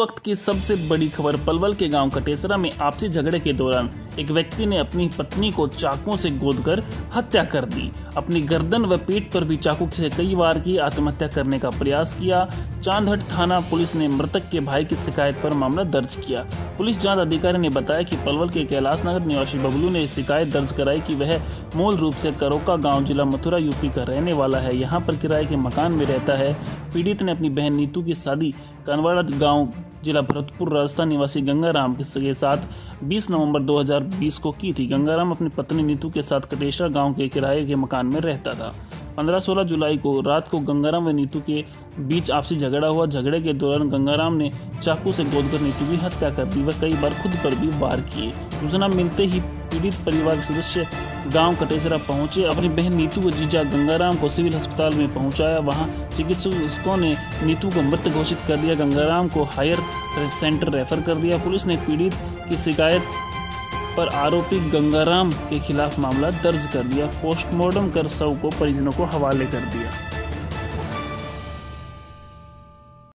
वक्त की सबसे बड़ी खबर, पलवल के गाँव कटेसरा में आपसी झगड़े के दौरान एक व्यक्ति ने अपनी पत्नी को चाकुओं से गोद कर हत्या कर दी। अपनी गर्दन व पेट पर भी चाकू से कई बार की आत्महत्या करने का प्रयास किया। चांदहट थाना पुलिस ने मृतक के भाई की शिकायत पर मामला दर्ज किया। पुलिस जाँच अधिकारी ने बताया कि पलवल के कैलाश नगर निवासी बबलू ने शिकायत दर्ज कराई कि वह मूल रूप से करोका गाँव, जिला मथुरा, यूपी का रहने वाला है। यहाँ पर किराए के मकान में रहता है। पीड़ित ने अपनी बहन नीतू की शादी कनवाड़ा गाँव जिला भरतपुर राजस्थान निवासी गंगाराम के साथ 20 नवंबर 2020 को की थी गंगाराम अपनी पत्नी नीतू के साथ कटेशा गाँव के किराए के मकान में रहता था। 15-16 जुलाई को रात को गंगाराम व नीतू के बीच आपसी झगड़ा हुआ। झगड़े के दौरान गंगाराम ने चाकू से गोदकर नीतू की हत्या कर दी व कई बार खुद पर भी वार किए। सूचना मिलते ही पीड़ित परिवार के सदस्य गाँव कटेसरा पहुँचे। अपनी बहन नीतू व जीजा गंगाराम को सिविल अस्पताल में पहुँचाया। वहाँ चिकित्सकों ने नीतू को मृत घोषित कर दिया। गंगाराम को हायर सेंटर रेफर कर दिया। पुलिस ने पीड़ित की शिकायत पर आरोपी गंगाराम के खिलाफ मामला दर्ज कर दिया। पोस्टमार्टम कर शव को परिजनों को हवाले कर दिया।